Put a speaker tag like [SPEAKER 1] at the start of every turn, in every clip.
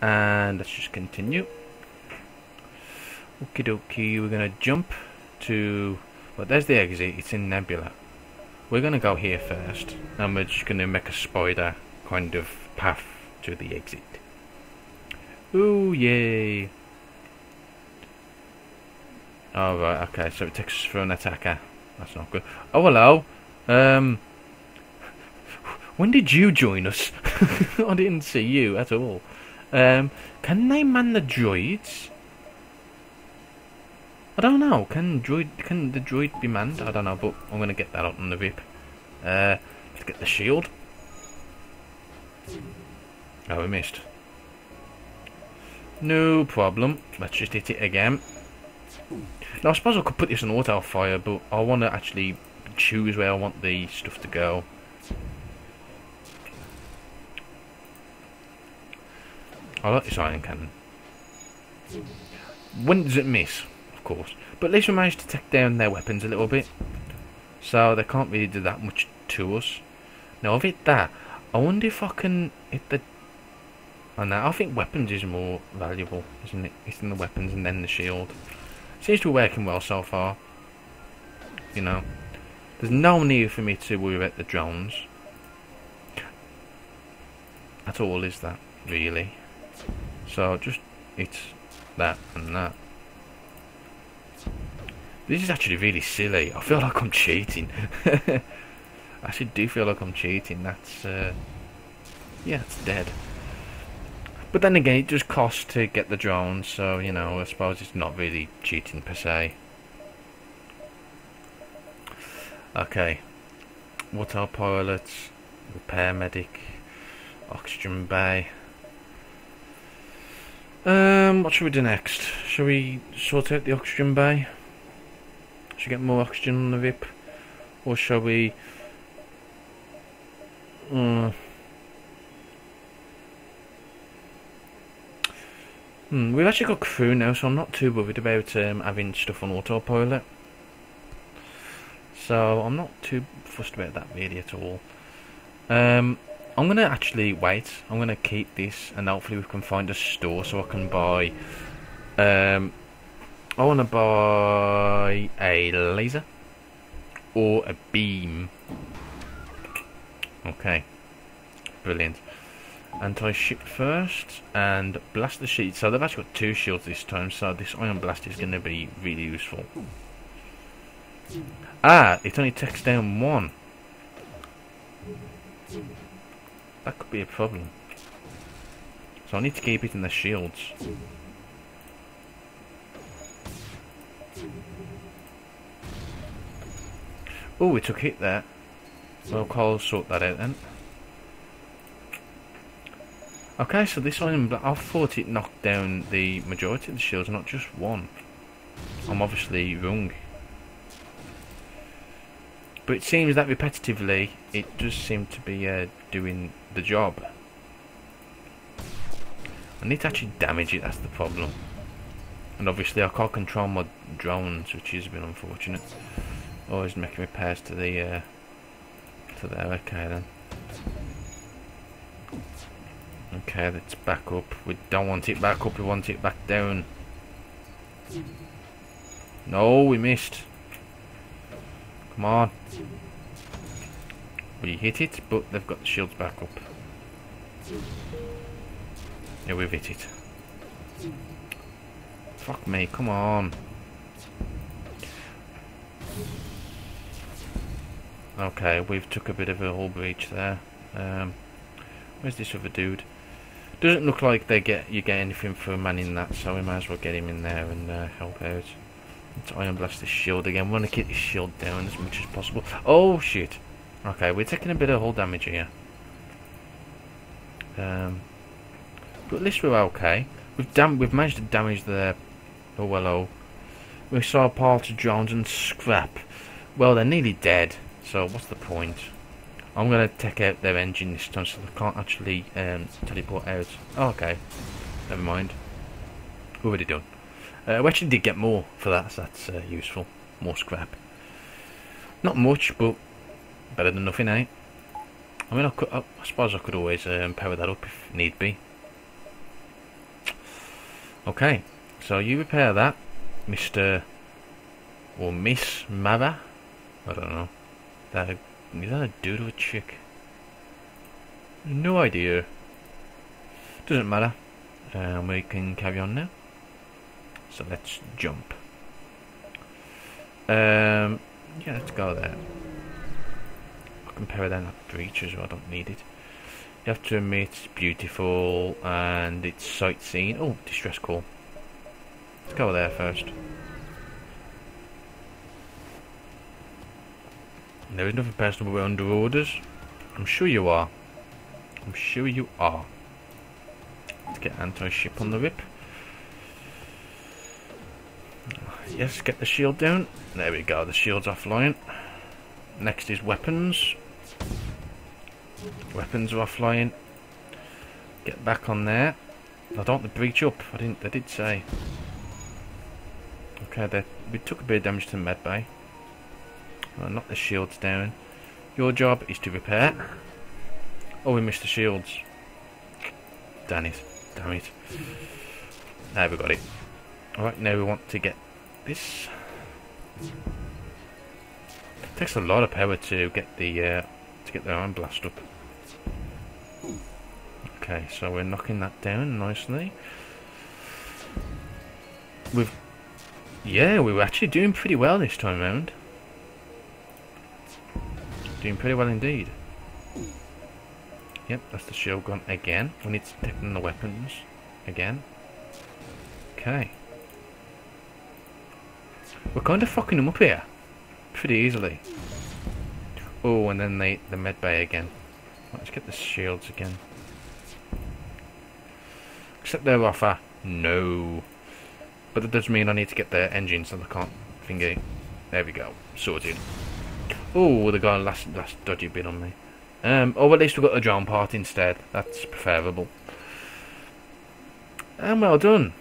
[SPEAKER 1] And let's just continue. Okie dokie, we're gonna jump to... Well, there's the exit, it's in Nebula. We're gonna go here first, and we're just gonna make a spider kind of path to the exit. Ooh, yay! Oh, right, okay, so it takes us for an attacker. That's not good. Oh, hello! Um... When did you join us? I didn't see you at all. Um, can they man the droids? I don't know. Can droid can the droid be manned? I don't know, but I'm gonna get that up on the VIP. Uh, let's get the shield. Oh, we missed. No problem. Let's just hit it again. Now, I suppose I could put this on auto fire, but I want to actually choose where I want the stuff to go. I like this ion cannon. When does it miss? Of course. But at least we managed to take down their weapons a little bit. So they can't really do that much to us. Now I've hit that. I wonder if I can hit the... I know, I think weapons is more valuable, isn't it? Hitting the weapons and then the shield. Seems to be working well so far. You know. There's no need for me to worry about the drones. At all, is that? Really? So just it's that and that. This is actually really silly. I feel like I'm cheating. I actually do feel like I'm cheating. That's uh, yeah, it's dead. But then again, it just costs to get the drone, so you know, I suppose it's not really cheating per se. Okay, what are pilots? Repair medic, oxygen bay. Um, what should we do next? Shall we sort out the oxygen bay? Should we get more oxygen on the VIP? Or shall we... Uh, hmm, we've actually got crew now, so I'm not too worried about um, having stuff on autopilot. So I'm not too fussed about that really at all. Um, I'm going to actually wait. I'm going to keep this and hopefully we can find a store so I can buy... Um, I want to buy a laser or a beam. Okay. Brilliant. Anti-ship first and blast the sheet. So they've actually got two shields this time so this ion blast is going to be really useful. Ah, it only takes down one. That could be a problem. So I need to keep it in the shields. Oh, we took hit there. Well, I'll sort that out then. Okay, so this one, I thought it knocked down the majority of the shields, not just one. I'm obviously wrong. But it seems that repetitively, it does seem to be uh, doing the job. I need to actually damage it, that's the problem. And obviously I can't control my drones, which is a bit unfortunate. Always making repairs to the, uh, to there, okay then. Okay, let's back up. We don't want it back up, we want it back down. No, we missed. Come on. We hit it, but they've got the shields back up. Yeah, we've hit it. Fuck me, come on. Okay, we've took a bit of a hull breach there. Um, where's this other dude? Doesn't look like they get you get anything for manning that, so we might as well get him in there and uh, help out. Let's ion blast this shield again. We want to keep this shield down as much as possible. Oh shit! Okay, we're taking a bit of hull damage here. Um, but at least we're okay. We've dam we've managed to damage their oh well oh. We saw part of drones and scrap. Well, they're nearly dead, so what's the point? I'm gonna take out their engine this time so they can't actually um, teleport out. Oh, okay. Never mind. We've already done. Uh, we actually did get more for that, so that's uh, useful. More scrap. Not much, but better than nothing, eh? I mean, I, could, I, I suppose I could always um, power that up if need be. Okay, so you repair that, Mr. or Miss Mother. I don't know. That a, is that a dude or a chick? No idea. Doesn't matter. Um, we can carry on now. So let's jump. Um, yeah, let's go there. Compare that to breach as well. I don't need it. You have to admit it's beautiful and it's sightseeing. Oh, distress call. Let's go there first. There is nothing personal, but we're under orders. I'm sure you are. I'm sure you are. Let's get anti-ship on the rip. Yes, get the shield down. There we go, the shield's offline. Next is weapons. Weapons are offline. Get back on there. I don't want to breach up. I didn't. They did say. Okay, they, we took a bit of damage to the med bay. Well, the shields down. Your job is to repair. Oh, we missed the shields. Damn it. Damn it. Now we got it. Alright, now we want to get this. Takes a lot of power to get the uh, to get the ion blast up. Okay, so we're knocking that down nicely. We've yeah, we were actually doing pretty well this time round. Doing pretty well indeed. Yep, that's the shield gun again. We need to take the weapons again. Okay. We're kind of fucking them up here. Pretty easily. Oh, and then they, the med bay again. Let's get the shields again. Accept their offer. No. But that does mean I need to get their engines so I can't thingy. There we go. Sorted. Oh, the guy last last dodgy bit on me. Um, oh, at least we've got the drone part instead. That's preferable. And well done,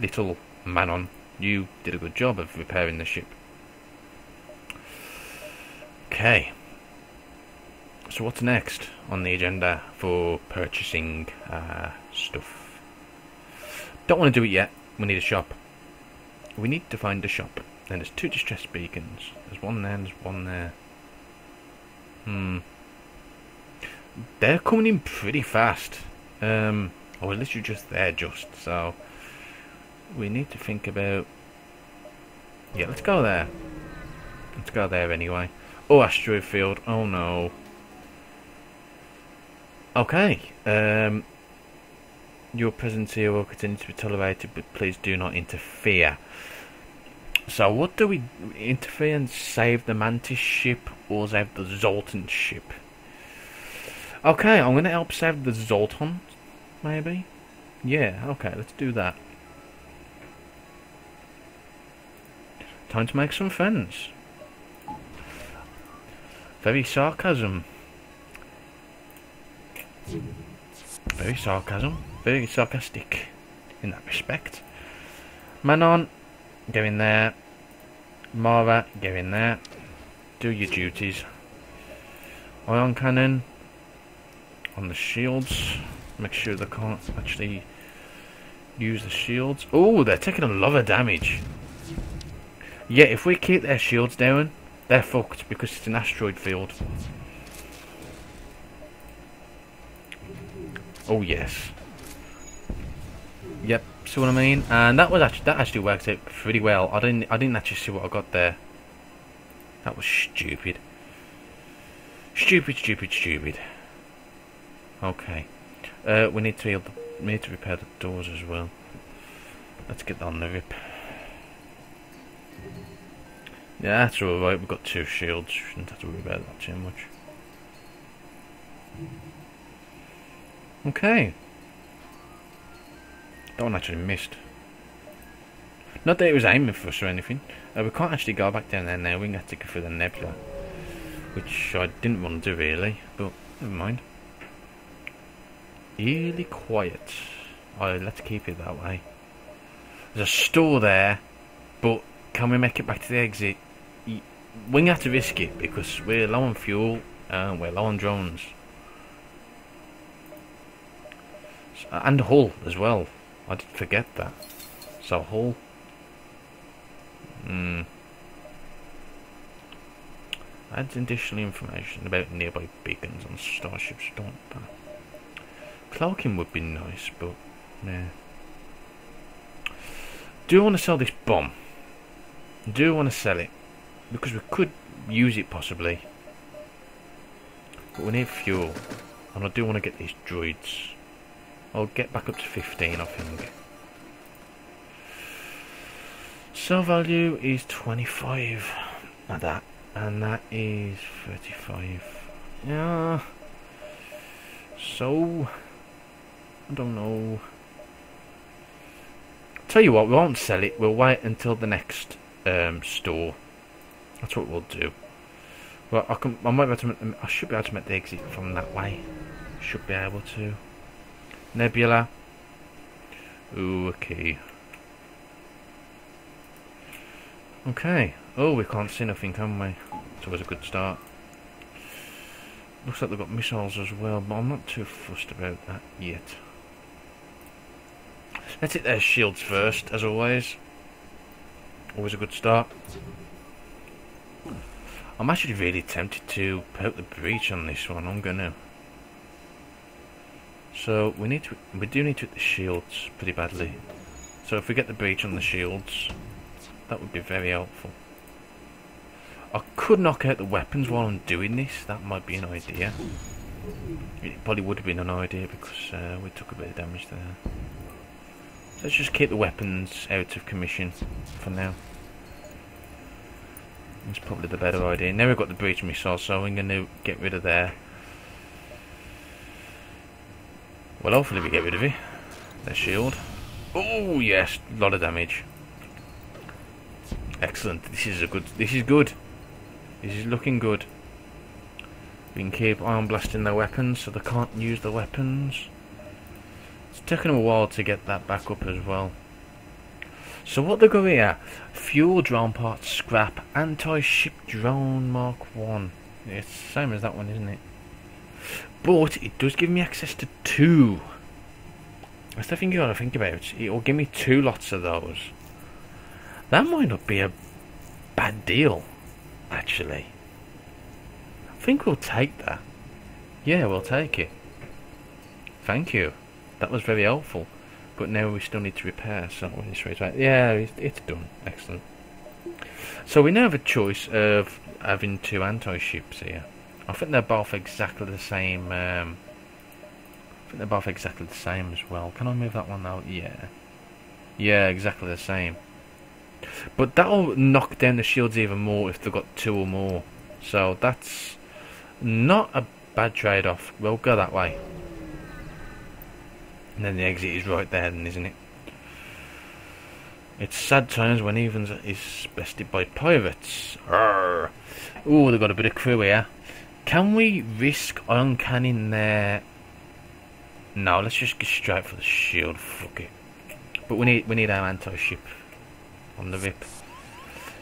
[SPEAKER 1] little Manon. You did a good job of repairing the ship. Okay. So what's next on the agenda for purchasing uh, stuff? Don't want to do it yet. We need a shop. We need to find a shop. Then there's two distress beacons. There's one there and there's one there. Hmm. They're coming in pretty fast. Um, or at least you're just there just, so we need to think about... Yeah, let's go there. Let's go there anyway. Oh, asteroid field. Oh no. Okay. Um, your presence here will continue to be tolerated, but please do not interfere. So, what do we interfere and save the Mantis ship or save the Zoltan ship? Okay, I'm gonna help save the Zoltan, maybe. Yeah, okay, let's do that. Time to make some friends. Very sarcasm. Very sarcasm. Very sarcastic in that respect. Manon, go in there. Mara, go in there. Do your duties. Ion cannon on the shields. Make sure they can't actually use the shields. Oh, they're taking a lot of damage. Yeah, if we keep their shields down, they're fucked because it's an asteroid field. Oh yes. Yep, see what I mean? And that was actually that actually worked out pretty well. I didn't I didn't actually see what I got there. That was stupid. Stupid, stupid, stupid. Okay. Uh, we need to we need to repair the doors as well. Let's get on the rip. Yeah, that's alright. We've got two shields. Shouldn't have to worry about that too much. Okay. That one actually missed. Not that it was aiming for us or anything. Uh, we can't actually go back down there now. We have to go through the nebula. Which I didn't want to do really, but never mind. Really quiet. Oh, let's keep it that way. There's a store there, but can we make it back to the exit? We have to risk it because we're low on fuel and we're low on drones. And hull as well. I did forget that. So Hull. Hmm. Adds additional information about nearby beacons on starships. Don't. Cloaking would be nice, but yeah. Do I want to sell this bomb? Do I want to sell it? Because we could use it possibly. But we need fuel. And I do want to get these droids. I'll get back up to 15 I think. Sell value is 25 at that. And that is 35. Yeah. So, I don't know. Tell you what, we won't sell it. We'll wait until the next um, store. That's what we'll do. Well, I can. I might be able to. I should be able to make the exit from that way. Should be able to. Nebula. Ooh, okay. Okay. Oh, we can't see nothing, can we? It's always a good start. Looks like they've got missiles as well, but I'm not too fussed about that yet. Let's hit their shields first, as always. Always a good start. I'm actually really tempted to poke the breach on this one. I'm gonna. So we need to. We do need to hit the shields pretty badly. So if we get the breach on the shields, that would be very helpful. I could knock out the weapons while I'm doing this. That might be an idea. It probably would have been an idea because uh, we took a bit of damage there. Let's just keep the weapons out of commission for now. That's probably the better idea. Now we've got the breach missile, so I'm going to get rid of there. Well, hopefully we get rid of it. Their shield. Oh yes, a lot of damage. Excellent. This is a good. This is good. This is looking good. We can keep ion blasting their weapons, so they can't use the weapons. It's taken a while to get that back up as well. So what they got here? Fuel drone parts, scrap, anti-ship drone Mark 1. It's the same as that one, isn't it? But it does give me access to two. That's the thing you gotta think about. It'll give me two lots of those. That might not be a bad deal, actually. I think we'll take that. Yeah, we'll take it. Thank you. That was very helpful. But now we still need to repair, so we're straight away. Yeah, it's done. Excellent. So we now have a choice of having two anti-ships here. I think they're both exactly the same. Um, I think they're both exactly the same as well. Can I move that one out? Yeah. Yeah, exactly the same. But that'll knock down the shields even more if they've got two or more. So that's not a bad trade-off. We'll go that way. And then the exit is right there then, isn't it? It's sad times when Evans is bested by pirates. Oh, they've got a bit of crew here. Can we risk cannon there? No, let's just go straight for the shield. Fuck it. But we need we need our anti-ship on the rip.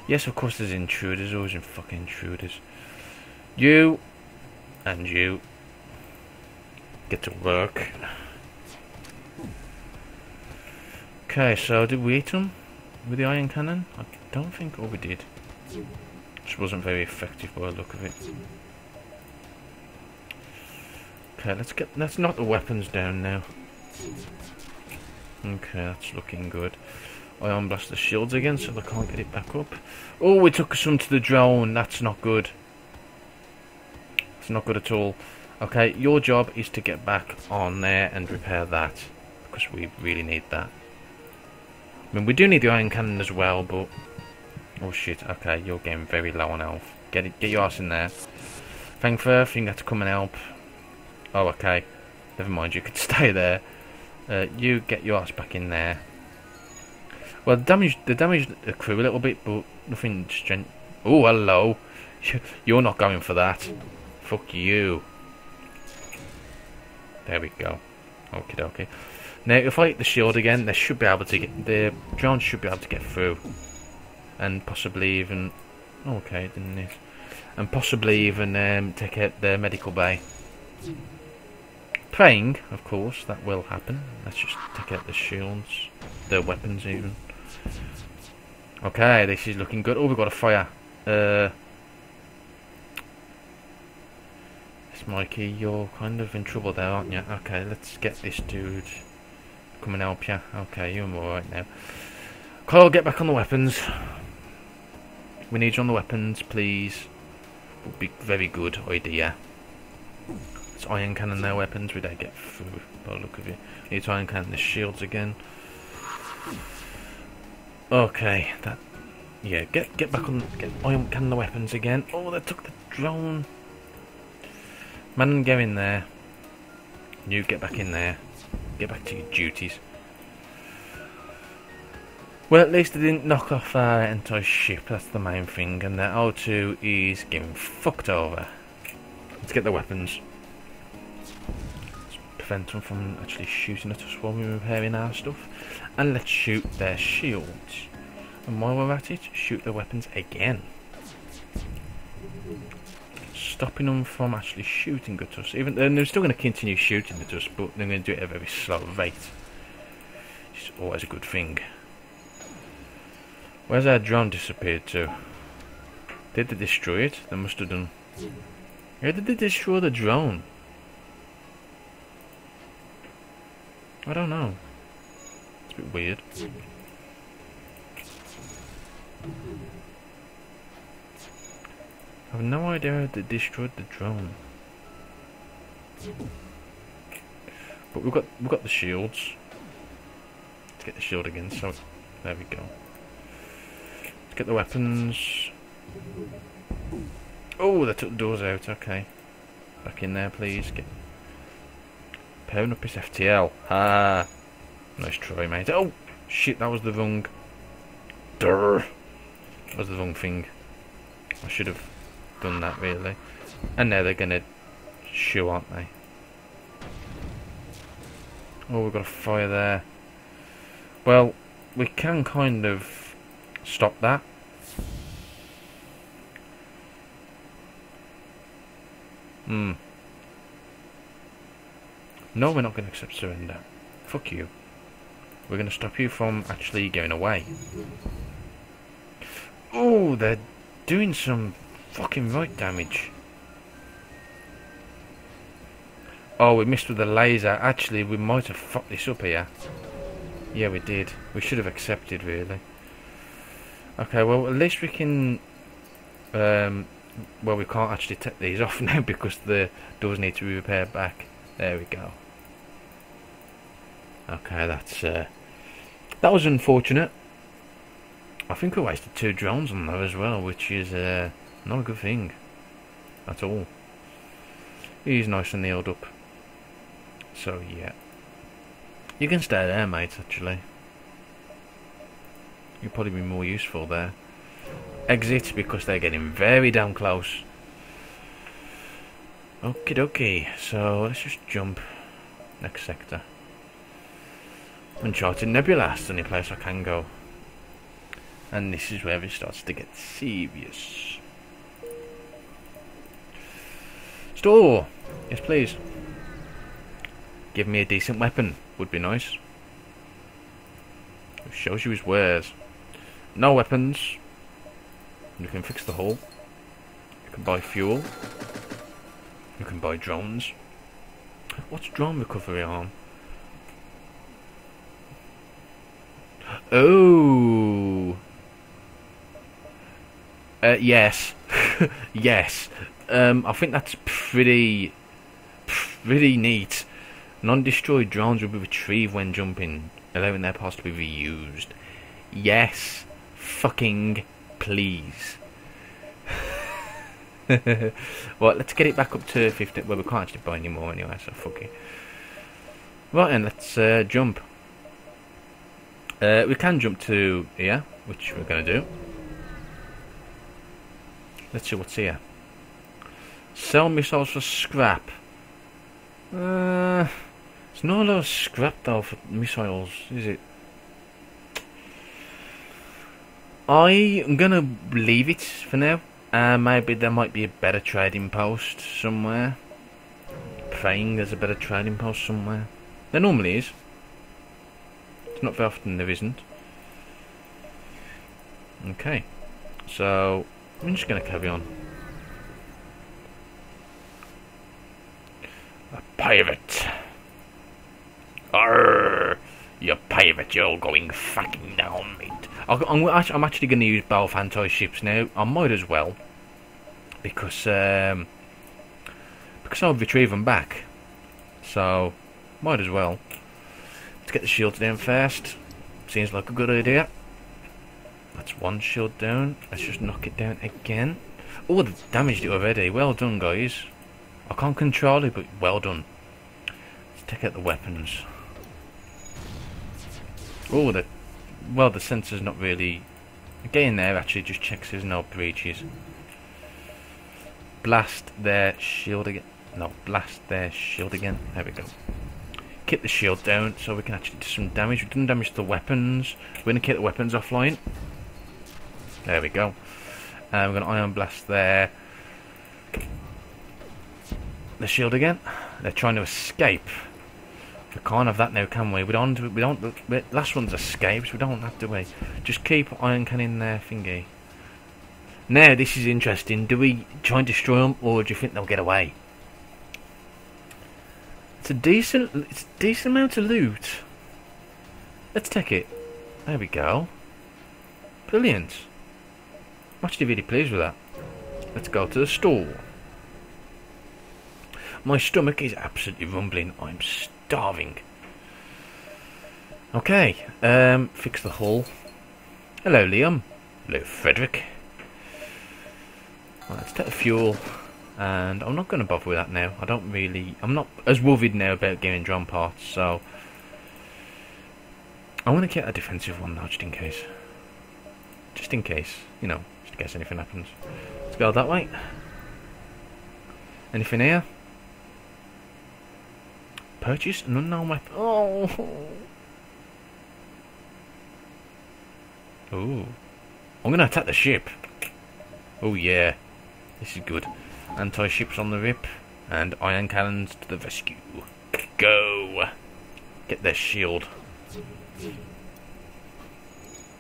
[SPEAKER 1] Yes, of course there's intruders. Always in fucking intruders. You and you get to work. Okay, so did we eat them with the ion cannon? I don't think oh we did. Which wasn't very effective by the look of it. Okay, let's get let's knock the weapons down now. Okay, that's looking good. Ion blast the shields again so they can't get it back up. Oh, we took some to the drone. That's not good. It's not good at all. Okay, your job is to get back on there and repair that. Because we really need that. I mean, we do need the ion cannon as well, but... Oh shit, okay, you're getting very low on health. Get it, get your ass in there. Frankfurt, you have to come and help. Oh, okay. Never mind, you could stay there. Uh, you get your ass back in there. Well, the damage, the damage the crew a little bit, but nothing strength. Oh, hello. You're not going for that. Fuck you. There we go. Okay, okay. Now, if I hit the shield again, they should be able to get the drone should be able to get through, and possibly even. Okay, didn't it? And possibly even um, take out the medical bay. Praying, of course, that will happen. Let's just take out the shields, the weapons even. Okay, this is looking good. Oh, we've got a fire. Uh, Mikey, you're kind of in trouble there, aren't you? Okay, let's get this dude. Come and help you. Okay, you're alright now. Carl, get back on the weapons. We need you on the weapons, please. Would be very good idea. It's ion cannon their weapons. We don't get through by the look of it. Need to ion cannon the shields again. Okay, that. Yeah, get get back on. Get ion cannon the weapons again. Oh, they took the drone. Man, go in there. You get back in there. Get back to your duties. Well, at least they didn't knock off our entire ship, that's the main thing, and the O2 is getting fucked over. Let's get the weapons. Let's prevent them from actually shooting at us while we're repairing our stuff. And let's shoot their shields. And while we're at it, shoot their weapons again. Stopping them from actually shooting at us. Even then They're still going to continue shooting at us, but they're going to do it at a very slow rate. It's always a good thing. Where's that drone disappeared to? Did they destroy it? They must have done. Where did they destroy the drone? I don't know. It's a bit weird. I have no idea how they destroyed the drone. But we've got we've got the shields. Let's get the shield again, so there we go. Let's Get the weapons. Oh, they took the doors out. Okay. Back in there, please. Get Powering up his FTL. Ah. Nice try, mate. Oh, shit, that was the wrong... Durr. That was the wrong thing. I should have done that, really. And now they're going to shoot, aren't they? Oh, we've got a fire there. Well, we can kind of Stop that. Hmm. No, we're not going to accept surrender. Fuck you. We're going to stop you from actually going away. Oh, they're doing some fucking right damage. Oh, we missed with the laser. Actually, we might have fucked this up here. Yeah, we did. We should have accepted, really. Okay, well, at least we can... Um, well, we can't actually take these off now because the doors need to be repaired back. There we go. Okay, that's... Uh, that was unfortunate. I think we wasted two drones on there as well, which is uh, not a good thing at all. He's nice and nailed up. So, yeah. You can stay there, mate, actually. You'd probably be more useful there. Exit because they're getting very damn close. Okie dokie, so let's just jump. Next sector. Uncharted Nebula, that's the only place I can go. And this is where it starts to get serious. Store! Yes, please. Give me a decent weapon, would be nice. Shows you his wares. No weapons. You can fix the hull. You can buy fuel. You can buy drones. What's drone recovery arm? Oh. Uh, yes. yes. Um, I think that's pretty, pretty neat. Non-destroyed drones will be retrieved when jumping, allowing their parts to be reused. Yes fucking please. well, let's get it back up to 50. Well, we can't actually buy any more anyway, so fuck it. Right, and let's uh, jump. Uh, we can jump to here, which we're going to do. Let's see what's here. Sell missiles for scrap. Uh, it's not a lot of scrap though for missiles, is it? I'm gonna leave it for now. Uh, maybe there might be a better trading post somewhere. praying there's a better trading post somewhere. There normally is. It's not very often there isn't. Okay. So, I'm just to carry on. A pirate. Arr! You pirate, you're going fucking down, mate. I'm, I'm actually going to use both anti-ships now. I might as well. Because, um, because I'll retrieve them back. So, might as well. Let's get the shields down first. Seems like a good idea. That's one shield down. Let's just knock it down again. Oh, the damaged it already. Well done, guys. I can't control it, but well done. Let's take out the weapons. Oh, the well, the sensor's not really getting there. Actually, just checks there's no breaches. Blast their shield again. No, blast their shield again. There we go. Kick the shield down so we can actually do some damage. We've done damage to the weapons. We're going to kick the weapons offline. There we go. And we're going to ion blast there. The shield again. They're trying to escape. We can't have that now, can we? We don't. We don't. We, last one's escapes. We don't have to. We just keep ion cannon in there, thingy. Now this is interesting. Do we try and destroy them, or do you think they'll get away? It's a decent. It's a decent amount of loot. Let's take it. There we go. Brilliant. I'm actually really pleased with that. Let's go to the store. My stomach is absolutely rumbling. I'm starving. Okay, um, fix the hull. Hello, Liam. Hello, Frederick. Let's take the fuel. And I'm not going to bother with that now. I don't really... I'm not as worried now about getting drone parts, so... I want to get a defensive one now, just in case. Just in case, you know just in case anything happens. Let's go that way. Anything here? Purchase an unknown weapon. Oh! Ooh. I'm gonna attack the ship. Oh yeah. This is good. Anti-ships on the rip. And ion cannons to the rescue. Go! Get their shield.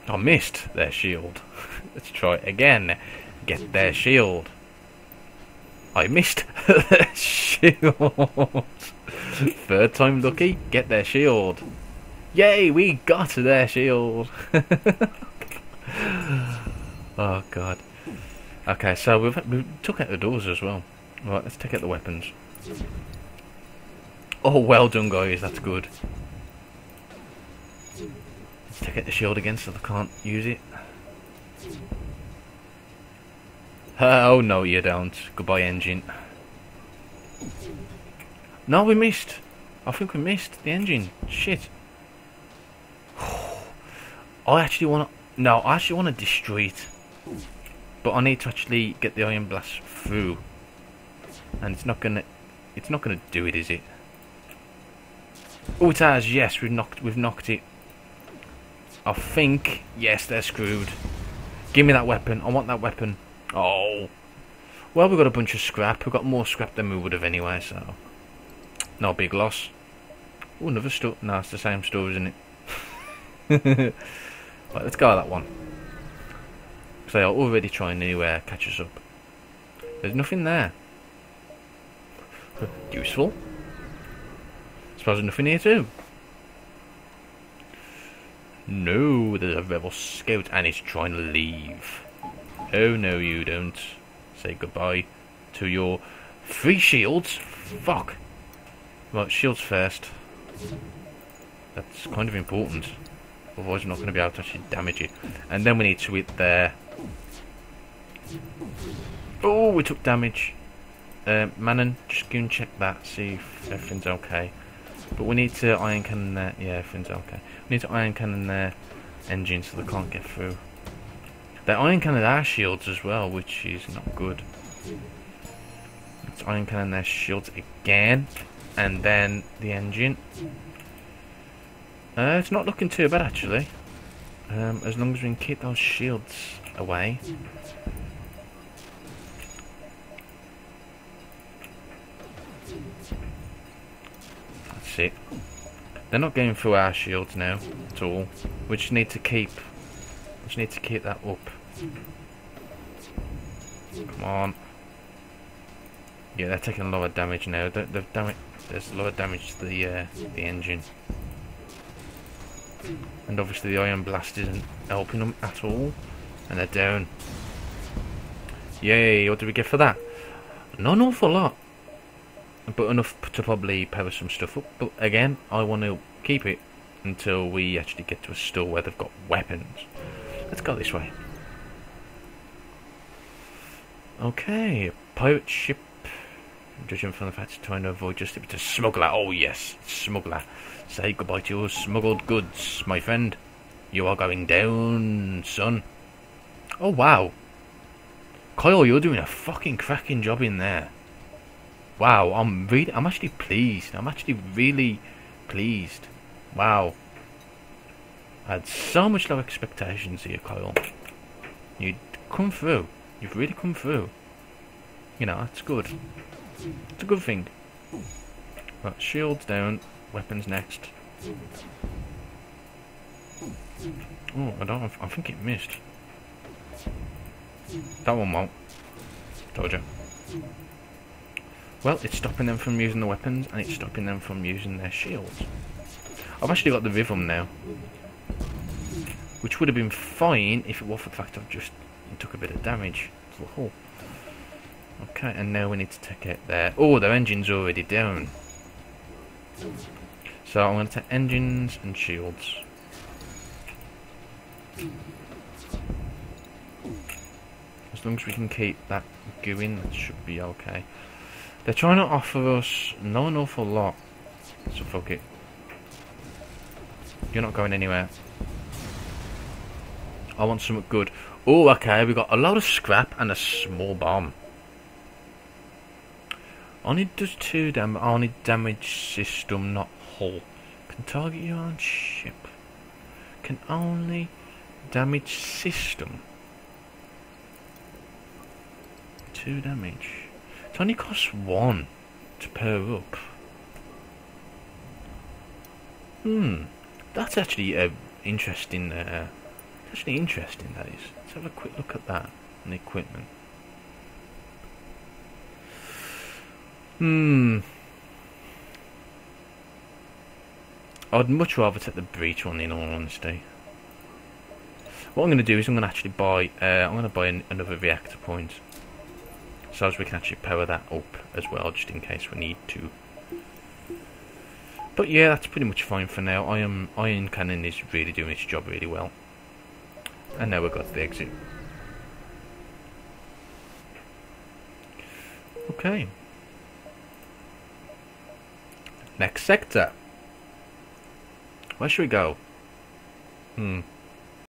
[SPEAKER 1] I missed their shield. Let's try it again. Get their shield. I missed their shield. Third time lucky, get their shield. Yay, we got their shield. oh god. Okay, so we've, we took out the doors as well. Right, let's take out the weapons. Oh, well done guys, that's good. Let's take out the shield again so they can't use it. Uh, oh no you don't. Goodbye engine. No we missed. I think we missed the engine. Shit. I actually want to... No, I actually want to destroy it. But I need to actually get the ion blast through. And it's not gonna... It's not gonna do it, is it? Oh, it has. Yes, we've knocked. We've knocked it. I think. Yes, they're screwed. Give me that weapon. I want that weapon. Oh. Well, we've got a bunch of scrap. We've got more scrap than we would have anyway, so... No big loss. Another store. No, it's the same store, isn't it? right, let's go that one. Because they are already trying to uh, catch us up. There's nothing there. Useful. Suppose there's nothing here too. No, there's a rebel scout and he's trying to leave. Oh no you don't. Say goodbye to your free shields. Fuck. Right, shields first. That's kind of important. Otherwise we're not going to be able to actually damage it. And then we need to hit there. Oh, we took damage. Uh, Manon, just go and check that, see if everything's okay. But we need to ion cannon there. Yeah, everything's okay. We need to ion cannon their engine so they can't get through. They're ion cannon our shields as well, which is not good. Let's ion cannon their shields again. And then the engine. Uh, it's not looking too bad actually. Um, as long as we can keep those shields away. that's it. They're not going through our shields now at all. We just need to keep. We just need to keep that up. Come on. Yeah, they're taking a lot of damage now. They, they've damage. There's a lot of damage to the uh, the engine, and obviously the ion blast isn't helping them at all, and they're down. Yay! What did we get for that? Not an awful lot but enough to probably power some stuff up. But again, I want to keep it until we actually get to a store where they've got weapons. Let's go this way. Okay, pirate ship. Judging from the fact it's trying to avoid just a smuggler. Oh yes, smuggler. Say goodbye to your smuggled goods, my friend. You are going down, son. Oh wow. Kyle, you're doing a fucking cracking job in there wow, I'm really, I'm actually pleased. I'm actually really pleased. Wow. I had so much low expectations here, Kyle. You come through. You've really come through. You know, that's good. It's a good thing. Right, shields down, weapons next. Oh, I don't. I think it missed. That one won't. Told you. Well, it's stopping them from using the weapons, and it's stopping them from using their shields. I've actually got the rhythm now. Which would have been fine if it was for the fact I've just took a bit of damage to the hull. Okay, and now we need to take it there. Oh, their engine's already down. So I'm going to take engines and shields. As long as we can keep that going, that should be okay. They're trying to offer us not an awful lot. So fuck it. You're not going anywhere. I want something good. Oh, okay, we got a lot of scrap and a small bomb. Only does two damage. Only damage system, not hull. Can target your own ship. Can only damage system. Two damage. It only costs one to pair up. Hmm, that's actually uh, interesting. Uh, actually interesting. That is. Let's have a quick look at that and equipment. Hmm. I'd much rather take the breach one in all honesty. What I'm going to do is I'm going to actually buy. Uh, I'm going to buy an, another reactor point so as we can actually power that up as well just in case we need to but yeah that's pretty much fine for now I am Ion Cannon is really doing its job really well and now we've got the exit okay next sector. Where should we go? Hmm